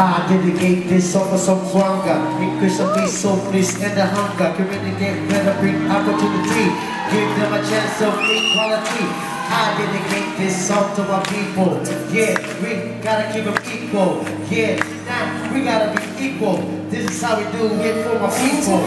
I dedicate this song for some hunger Increase of me so please and the hunger. Communicate better bring opportunity Give them a chance of equality. I dedicate this song to my people. Yeah, we gotta keep them equal. Yeah, now we gotta be equal. This is how we do it for my people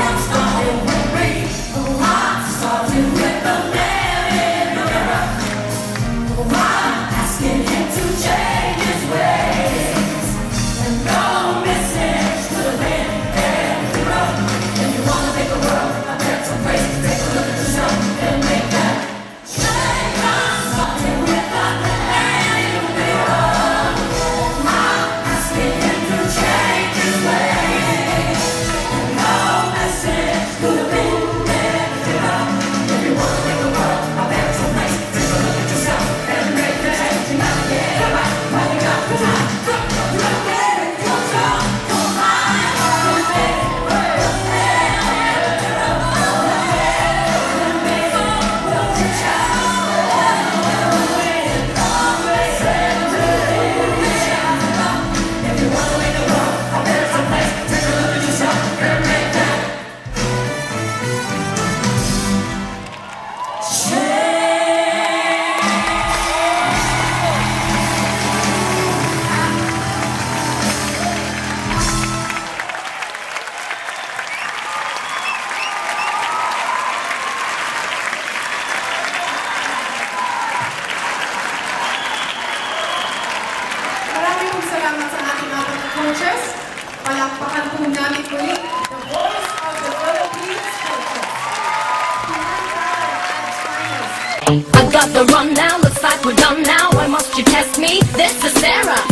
Palakpakan po namin the voice of the Philippines. I got the run now, looks like we're done now. Why must you test me? This is Sarah.